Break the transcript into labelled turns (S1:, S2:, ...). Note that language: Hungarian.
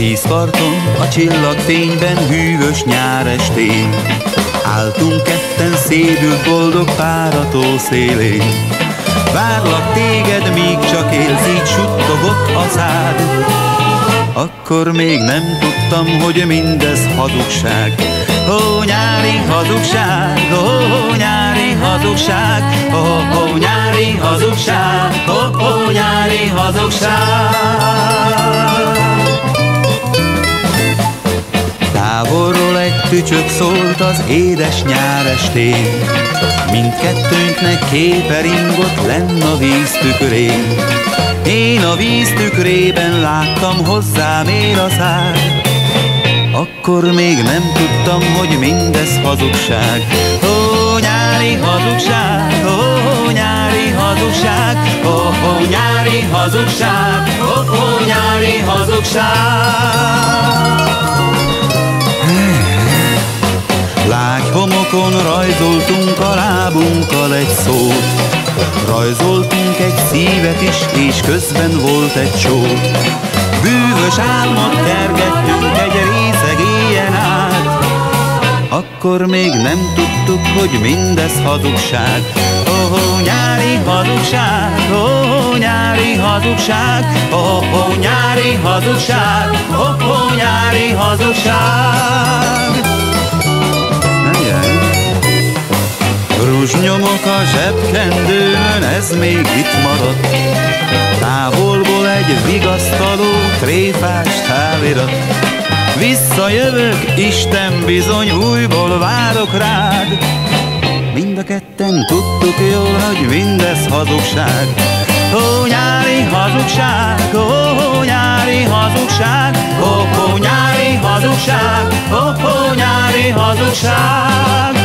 S1: Vízparton, a csillagfényben hűvös nyárestén Álltunk ketten szédült boldog párató szélén. Várlak téged, míg csak élsz, így suttogott a szád Akkor még nem tudtam, hogy mindez hazugság. Ó, nyári hazugság, ó, nyári hazugság. Ó, nyári hazugság, ó, ó, nyári hazugság tücsök szólt az édes nyárestén, Mindkettőnknek képe ringott lenn a víz tükrén. Én a víz tükrében láttam hozzám ér a szár, Akkor még nem tudtam, hogy mindez hazugság. Ó, nyári hazugság, ó, nyári hazugság, ó, ó, nyári hazugság, ó, ó, nyári hazugság. Homokon rajzoltunk a lábunkkal egy szót, Rajzoltunk egy szívet is, és közben volt egy csót. Bűvös álmot kergettünk egy részeg éjjel át, Akkor még nem tudtuk, hogy mindez hazugság. Ó, oh, nyári hazugság, ó, oh, nyári hazugság, ó, oh, nyári hazugság, ó, oh, nyári hazugság. Rúzsnyomok a zsebkendőn, ez még itt maradt. Távolból egy vigasztaló, tréfás távirat. Visszajövök, Isten bizony újból várok rád. Mind a ketten tudtuk jól, hogy mindez hazugság. Ó, nyári hazugság, ó, nyári hazugság, ó, ó nyári hazugság, ó, ó nyári hazugság.